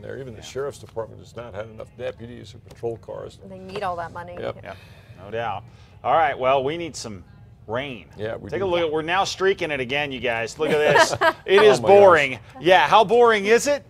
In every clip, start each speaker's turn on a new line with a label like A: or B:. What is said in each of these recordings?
A: down there. Even the sheriff's department has not had enough deputies or patrol cars.
B: They need all that money.
A: Yep.
C: Yeah, no doubt. All right, well, we need some rain.
A: Yeah, we
C: Take
A: do.
C: a look at we're now streaking it again, you guys. Look at this. it is
A: Oh
C: is
A: my
C: boring. Yeah, how boring is it?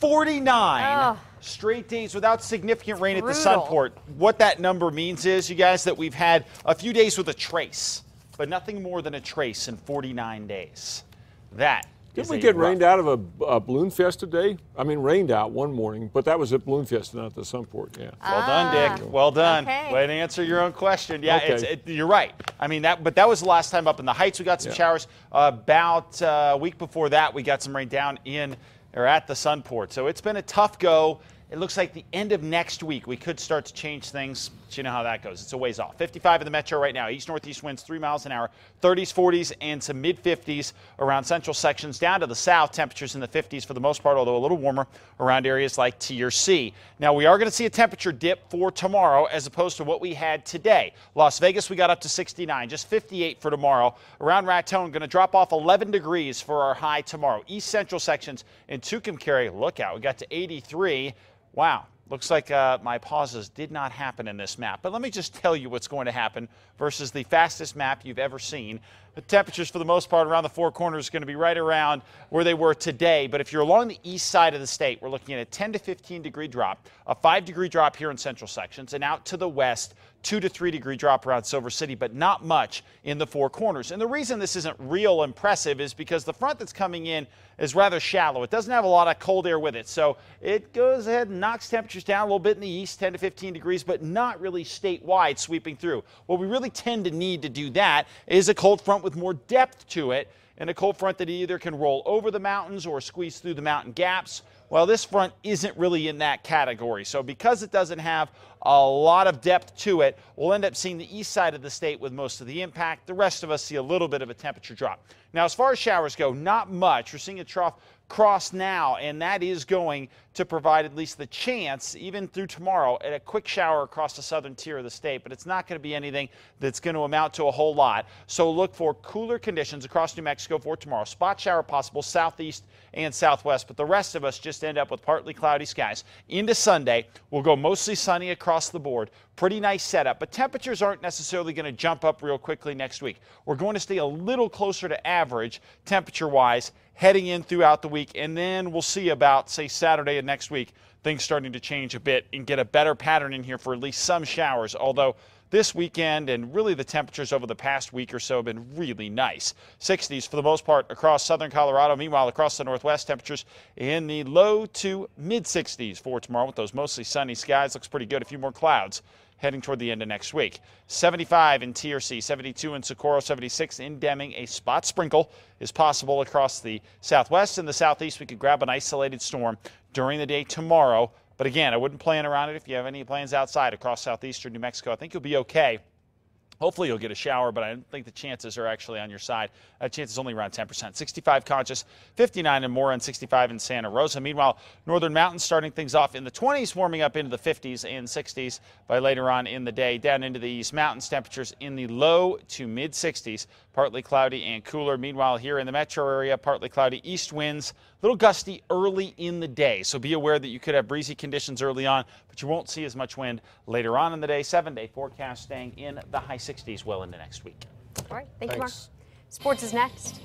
C: 49
B: Ugh.
C: straight days without significant rain at the
B: Brutal.
C: Sunport. What that number means is, you guys, that we've had a few days with a trace, but nothing more than a trace in 49 days. That
A: Didn't we get
C: rough-
A: rained out of a, a balloon fest today? I mean, rained out one morning, but that was at Balloon Fest, not the Sunport. Yeah.
C: Well done, Dick. Well done.
B: okay.
C: Way to answer your own question. Yeah,
A: Okay.
C: it's, it, you're right. I mean that, but that was the last time up in the Heights. We got some
A: Yeah.
C: showers. about uh, a week before that, we got some rain down in or at the Sunport. So it's been a tough go. It looks like the end of next week we could start to change things. But you know how that goes. It's a ways off. 55 in the metro right now. East northeast winds three miles an hour, 30s, 40s, and some mid 50s around central sections. Down to the south, temperatures in the 50s for the most part, although a little warmer around areas like T or C. Now we are going to see a temperature dip for tomorrow as opposed to what we had today. Las Vegas we got up to 69, just 58 for tomorrow. Around Raton going to drop off 11 degrees for our high tomorrow. East central sections in Tucumcari, look out, we got to 83. Wow, looks like uh, my pauses did not happen in this map. But let me just tell you what's going to happen versus the fastest map you've ever seen. The temperatures, for the most part, around the four corners, going to be right around where they were today. But if you're along the east side of the state, we're looking at a 10 to 15 degree drop, a 5 degree drop here in central sections, and out to the west, 2 to 3 degree drop around Silver City, but not much in the four corners. And the reason this isn't real impressive is because the front that's coming in is rather shallow. It doesn't have a lot of cold air with it. So it goes ahead and knocks temperatures down a little bit in the east, 10 to 15 degrees, but not really statewide sweeping through. What we really tend to need to do that is a cold front with more depth to it and a cold front that either can roll over the mountains or squeeze through the mountain gaps. Well, this front isn't really in that category. So because it doesn't have a lot of depth to it, we'll end up seeing the east side of the state with most of the impact. The rest of us see a little bit of a temperature drop. Now, as far as showers go, not much. We're seeing a trough cross now, and that is going to provide at least the chance, even through tomorrow, at a quick shower across the southern tier of the state. But it's not going to be anything that's going to amount to a whole lot. So look for cooler conditions across New Mexico for tomorrow. Spot shower possible southeast and southwest, but the rest of us just end up with partly cloudy skies. Into Sunday, we'll go mostly sunny across the board. Pretty nice setup, but temperatures aren't necessarily going to jump up real quickly next week. We're going to stay a little closer to average temperature wise heading in throughout the week, and then we'll see about, say, Saturday of next week, things starting to change a bit and get a better pattern in here for at least some showers. Although this weekend and really the temperatures over the past week or so have been really nice. 60s for the most part across southern Colorado. Meanwhile, across the northwest, temperatures in the low to mid 60s for tomorrow with those mostly sunny skies. Looks pretty good. A few more clouds heading toward the end of next week. 75 in T or C, 72 in Socorro, 76 in Deming. A spot sprinkle is possible across the southwest and the southeast. We could grab an isolated storm during the day tomorrow. But again, I wouldn't plan around it if you have any plans outside across southeastern New Mexico. I think you'll be okay. Hopefully you'll get a shower, but I don't think the chances are actually on your side. Uh, that chance is only around 10%. 65 conscious, 59 and more, and 65 in Santa Rosa. Meanwhile, Northern Mountains starting things off in the 20s, warming up into the 50s and 60s by later on in the day. Down into the East Mountains, temperatures in the low to mid 60s, partly cloudy and cooler. Meanwhile, here in the metro area, partly cloudy east winds, little gusty early in the day. So be aware that you could have breezy conditions early on, but you won't see as much wind later on in the day. Seven day forecast staying in the high 60s well into next week.
B: All right. Thank you, Mark.
A: Thanks.
B: Sports is next.